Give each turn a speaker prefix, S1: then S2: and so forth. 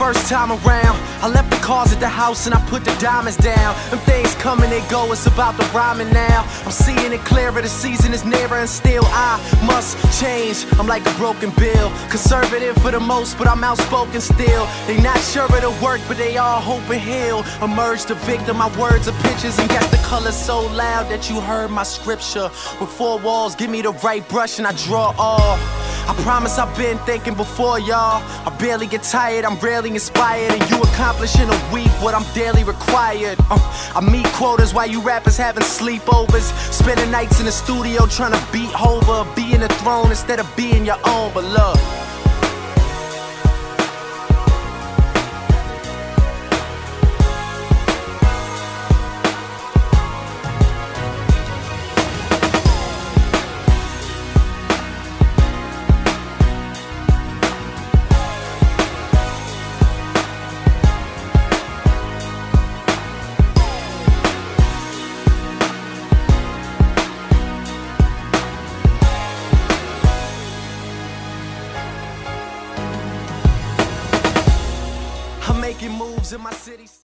S1: first time around. I left the cars at the house and I put the diamonds down. Them things come and they go, it's about the rhyming now. I'm seeing it clearer, the season is nearer, and still I must change. I'm like a broken bill, conservative for the most, but I'm outspoken still. They not sure it'll work, but they all hope and heal. Emerge the victim, my words are pictures, and guess the color so loud that you heard my scripture. With four walls, give me the right brush and I draw all. I promise I've been thinking before y'all. I barely get tired, I'm rarely inspired. And you accomplish in a week what I'm daily required. Uh, I meet quotas while you rappers having sleepovers. Spending nights in the studio trying to beat Hova. Being a throne instead of being your own. But look. I'm making moves in my city.